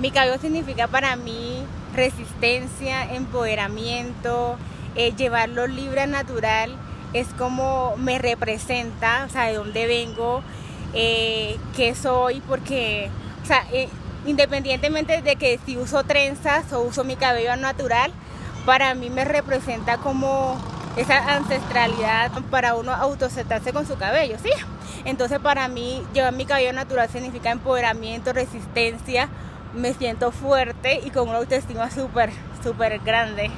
Mi cabello significa para mí resistencia, empoderamiento, eh, llevarlo libre, natural, es como me representa, o sea, de dónde vengo, eh, qué soy, porque, o sea, eh, independientemente de que si uso trenzas o uso mi cabello natural, para mí me representa como esa ancestralidad para uno autoaceptarse con su cabello, ¿sí? Entonces para mí llevar mi cabello natural significa empoderamiento, resistencia, me siento fuerte y con una autoestima súper, súper grande.